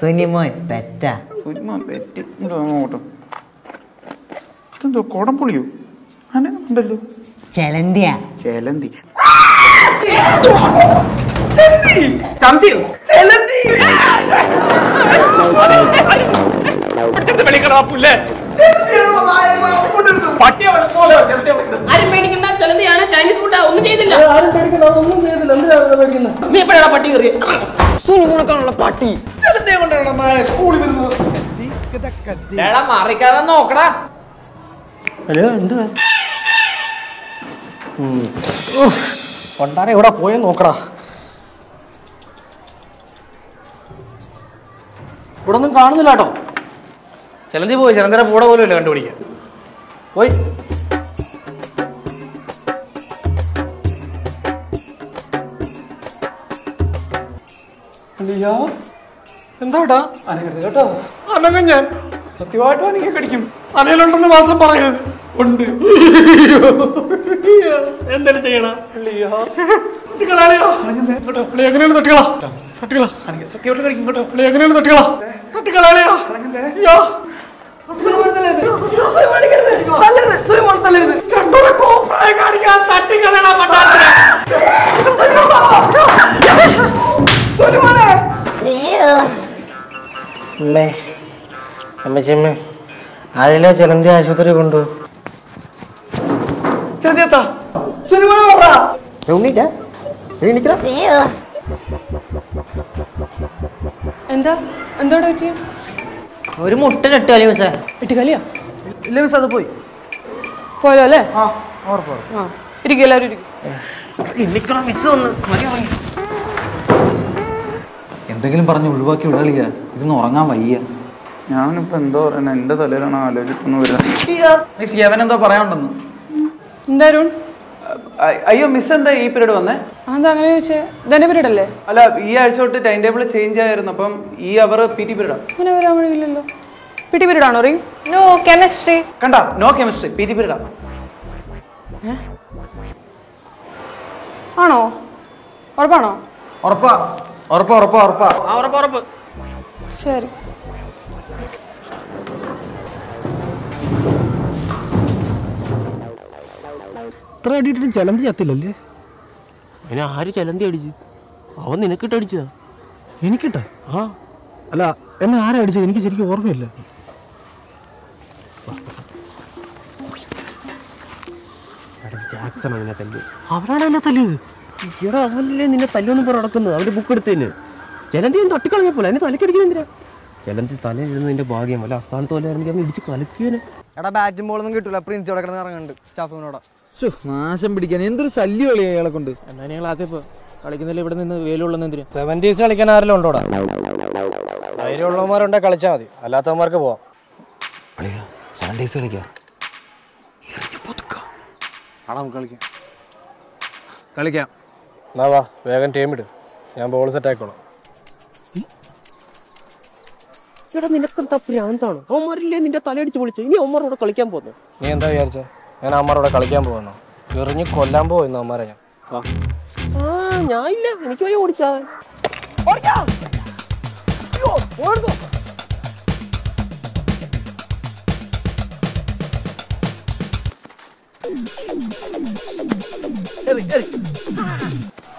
സുനിമോൻ പെറ്റ. സുനിമ പെറ്റ്. അങ്ങോട്ട്. ഇതെന്തോ കോടംപുളിയോ? അനങ്ങുന്നുണ്ടല്ലോ ചെലന്തിയ. ചേലന്തി. ചന്തിയോ? ആരും പേടിക്കണ്ട ചെലന്തിയാണ് ചൈനീസ് ഫുഡ് ഒന്നും ചെയ്തില്ല. ആരും പേടിക്കണ്ട ഒന്നും ചെയ്തില്ല. എന്തിനാണ് പേടിക്കുന്നത് നീ എപ്പോഴാണ് പട്ടി കയറി സുനിമോണക്കാണുള്ള പട്ടി. മാറിക്കാതെ നോക്കടാ. ഹലോ എന്തുവാ? കൊണ്ടാരെ ഇവിടെ പോയെന്ന് നോക്കടാ. ഇവിടെ ഒന്നും കാണുന്നില്ല കേട്ടോ ചിലന്തി പോയി ചിലന്തര കൂടെ പോലും ഇല്ല കണ്ടുപിടിക്കാൻ. പോയി. എന്താട്ടാ കേട്ടോ. അനങ്ങ ഞാൻ. സത്യമായിട്ടും അനങ്ങി കടിക്കും. അനയിലുണ്ടെന്ന് മാത്രം പറയരുത്. ഉണ്ട്. എന്തെങ്കിലും ചെയ്യണ? എങ്ങനെയാണ് തട്ടികളാ തട്ടികളാ സത്യമായിട്ട് കടിക്കും കേട്ടോ. എങ്ങനെയാണ് തട്ടികളാ തട്ടിക്കളാളിയാ അയ്യോ. രണ്ടൂടെ കോപ്രായ കാണിക്കാൻ തട്ടിക്കളയണ പണ്ടാട്ടിനെ അമ്മേ അമ്മച്ചമ്മേ ആരെല്ലാം ചിലന്തി ആശുപത്രി കൊണ്ടു ചെറുതിയത്താ എന്താ? എന്തോടെ പറ്റി ഒരു മുട്ടനിട്ട് അല്ലേ മിസ്സേ. ഇട്ടുകലിയാ ഇല്ല മിസ് അത് പോയി. പോയല്ലോ അല്ലേ? ആ ഇരിക്കും എല്ലാവരും ഇരിക്കും. മിസ് ഒന്ന് മതി ഇറങ്ങി. എന്തെങ്കിലും പറഞ്ഞ് ഒഴിവാക്കി വിടളിയ ഇതൊന്ന് ഉറങ്ങാൻ വയ്യ. ഞാനിപ്പോ എന്തോ പറയണ? എന്റെ തലയിലാണ് ആലോചിക്കുന്നു വരുന്നത് യവൻ എന്തോ പറയാനുണ്ടെന്ന്. എന്തായാലും അയ്യോ മിസ് എന്താ ഈ പീരീഡ് വന്നേ? അതെന്താ അങ്ങനെ ചോദിച്ചേ? ഇതെന്റെ പീരീഡ് അല്ലേ? അല്ല ഈ ആഴ്ച തൊട്ട് ടൈം ടേബിൾ ചേഞ്ച് ആയിരുന്നു. അപ്പം ഈ അവർ പി ടി പീരീഡാ അങ്ങനെ വരാൻ വഴിയില്ലല്ലോ. പി ടി പീരീഡ് ആണോ നോ കെമിസ്ട്രി കണ്ട? നോ കെമിസ്ട്രി പി ടി പീരീഡാ ആണോ? ഉറപ്പാണോ? ഉറപ്പാ. ഉറപ്പാ ഉറപ്പാ ഉറപ്പാ. ഉറപ്പ് ഉറപ്പ്. ശരി. ഇത്ര അടിയിട്ടും ചിലന്തി ചത്തില്ലല്ലേ? അതിന് ആര് ചിലന്തി അടിച്ച്? അവൻ നിനക്കിട്ട് അടിച്ചതാ. എനിക്കിട്ട? ആ. അല്ല എന്നെ ആരാ അടിച്ചത്? എനിക്ക് ശരിക്കും ഓർമ്മയില്ല. ജാക്സൺ നിന്നെ തല്ലിയത് അവരാണ് എന്നെ തല്ലിയത് ഇവിടെ അവനല്ലേ നിന്നെ തല്ലൊന്നും പറ നടക്കുന്നത്. അവന്റെ ബുക്ക് എടുത്തതിന്. ചിലന്തി ഞാൻ തട്ടിക്കളഞ്ഞപ്പോലെ അതിന് തലക്കടിക്കുന്ന എന്തിനാ? ചിലന്തി തല എഴുതുന്ന നിന്റെ ഭാഗ്യം വല്ല അസ്ഥാനത്ത് പോലെ ആയിരുന്നെങ്കിൽ അവൻ ഇടിച്ച് കലക്കിയനെ. എടാ ബാറ്റും ബോളൊന്നും കിട്ടൂല. പ്രിൻസ് ഇവിടെ കിടന്ന് ഇറങ്ങുന്നുണ്ട് സ്റ്റാഫിനോട് നാശം പിടിക്കാൻ. എന്തൊരു ശല്യം കളി ഇയാളെ കൊണ്ട്. എന്നാ ഞാൻ ക്ലാസ്സിൽ പോ കളിക്കുന്നില്ല ഇവിടെ നിന്ന് വേലുള്ളത് എന്തിനാ? സെവന്റീസ് കളിക്കാൻ ആരെല്ലാം ഉണ്ടോടാ ധൈര്യമുള്ളവന്മാരുണ്ടെ കളിച്ചാൽ മതി. അല്ലാത്തവന്മാർക്ക് പോവാം. സെവന്റീസ് കളിക്കാം. കളിക്കാം. എന്നാ വാ വേഗം ടീം ഇട്. ഞാൻ ബോൾ സെറ്റ് ആക്കണം എടാ നിനക്കെന്താ പ്രാന്താണ് അവന്മാരില്ലേ നിന്റെ തലയടിച്ച് പൊളിച്ചു ഇനി അവന്മാരോടെ കളിക്കാൻ പോകുന്നു? നീ എന്താ വിചാരിച്ച? ഞാൻ അമ്മാരോടെ കളിക്കാൻ പോകുന്നു. എറിഞ്ഞ് കൊല്ലാൻ പോകുന്നു അമ്മാരെ ഞാൻ. ആ ഞാൻ ഇല്ല. എനിക്ക് വയ്യ ഓടിച്ചാ. ഓടിക്കോ.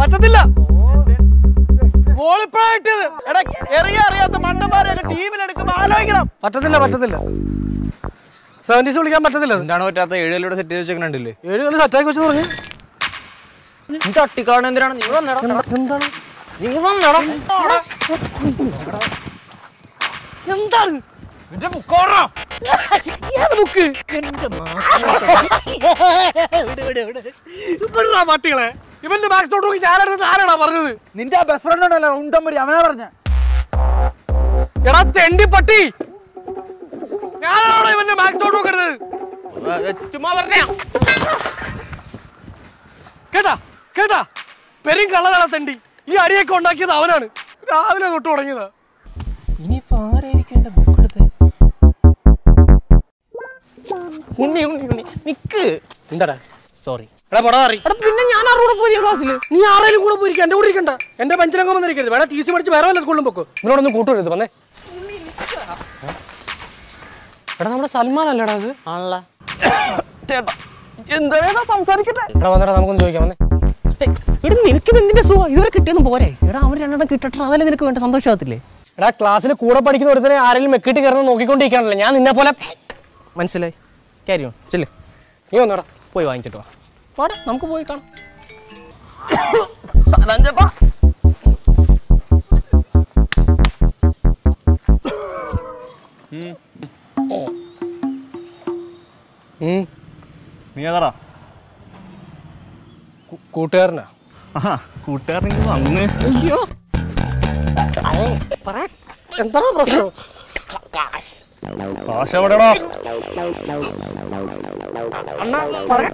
പറ്റത്തില്ല. അറിയാത്ത മണ്ടന്മാരെയൊക്കെ ടീമിലെടുക്കുമ്പോ ആലോചിക്കണം. പറ്റത്തില്ല പറ്റത്തില്ല. സെവന്റീസ് വിളിക്കാൻ പറ്റത്തില്ല. എന്താണ് പറ്റാത്ത? ഏഴുകളിലൂടെ സെറ്റ് ചെയ്ത് വെച്ചേക്കണുണ്ടല്ലേ? ഏഴ് കളി സെറ്റാക്കി വെച്ച് പറഞ്ഞു. നീ തട്ടിക്കളാണ് എന്തിനാണ് നിങ്ങൾ എന്താണ്? നിങ്ങൾ വന്നേടാ. എന്താണ്? എന്റെ ബുക്കോറാ ബുക്ക് ഇവിടാ പട്ടികളെ? ഇവന്റെ ബാക്ക് സ്റ്റോട്ട് നോക്കി ഞാനായിരുന്നു ആരാടാ പറഞ്ഞത്? നിന്റെ ആ ബെസ്റ്റ് ഫ്രണ്ട് ഉണ്ടല്ലോ ഉണ്ടമ്പരി അവനാ പറഞ്ഞ. എടാ തെണ്ടി പട്ടി. ഞാനാണോ ഇവന്റെ ബാക്ക് സ്റ്റോട്ട് നോക്കരുത് ചുമ്മാ പറഞ്ഞ. കേട്ടാ? പെരും കള്ളകളെ തണ്ടി. ഈ അരിയൊക്കെ ഉണ്ടാക്കിയത് അവനാണ്. രാവിലെ തൊട്ട് തുടങ്ങിയത്. ഇനിയിപ്പോ ആരായിരിക്കും എന്റെ ബുക്ക് എടുത്തേ ഉണ്ണി ഉണ്ണി ഉണ്ണി. നിക്ക്. എന്താടാ? സോറി എടാ പടാ അറി എടാ പിന്നെ ഞാൻ ആരോടെ പോയി ക്ലാസ്സിൽ നീ ആരെങ്കിലും കൂടെ പോയിരിക്കും എന്റെ കൂടെ ഇരിക്കണ്ട. എന്റെ ബെഞ്ചിലൊക്കെ വന്നിരിക്കരുത്. വേണം ടി സി പഠിച്ച് വേറെ വല്ല സ്കൂളിലും പൊക്കോ. ഇവനോടൊന്നും കൂട്ടരുത് വന്നേ. എടാ നമ്മുടെ സൽമാൻ അല്ലേടാ അത് ആണല്ലോ. ചേട്ടാ എന്താ സംസാരിക്കട്ടെ? എടാ വന്നേടാ നമുക്കൊന്ന് ചോദിക്കാം വന്നേ. എടാ നിനക്കിത് എന്തിന്റെ സുഖം ഇതുവരെ കിട്ടിയൊന്നും പോരെ. എടാ അവൻ രണ്ടെണ്ണം കിട്ടട്ടെ. അതല്ലേ നിനക്ക് വേണ്ട സന്തോഷമാകത്തില്ലേ എടാ ക്ലാസ്സിൽ കൂടെ പഠിക്കുന്ന ഒരുത്തനെ ആരെങ്കിലും മെക്കിട്ട് കയറുന്ന നോക്കിക്കൊണ്ടിരിക്കാണല്ലോ ഞാൻ നിന്നെ പോലെ മനസ്സിലായി? കാര്യം ചെല്ലേ. നീ വന്നേടാ. പോയി വാങ്ങിച്ചിട്ട് വാ. വാടാ നമുക്ക് പോയി കാണാം. ചേട്ടാ നീ ഏതാടാ? കൂട്ടുകാരനാ. കൂട്ടുകാരനെങ്കിൽ വന്ന്. അയ്യോ. എന്താണ് പ്രശ്നം? കാശ്. എവിടെടാ അണ്ണാ പറയാ